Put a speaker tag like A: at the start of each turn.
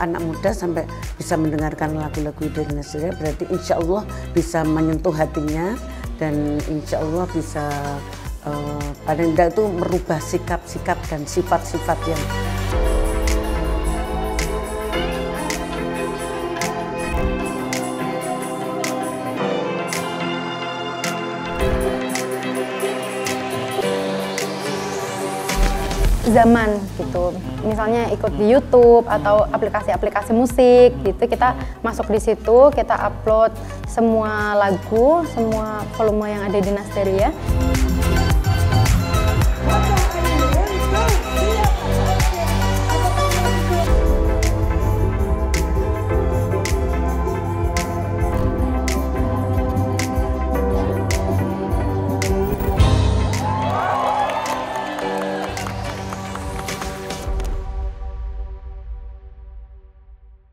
A: anak muda sampai bisa mendengarkan lagu-lagu dari Nasir berarti insya Allah bisa menyentuh hatinya dan insya Allah bisa uh, paling tidak itu merubah sikap-sikap dan sifat-sifat yang
B: zaman gitu. Misalnya ikut di YouTube atau aplikasi-aplikasi musik gitu, kita masuk di situ, kita upload semua lagu, semua volume yang ada di Nasteria.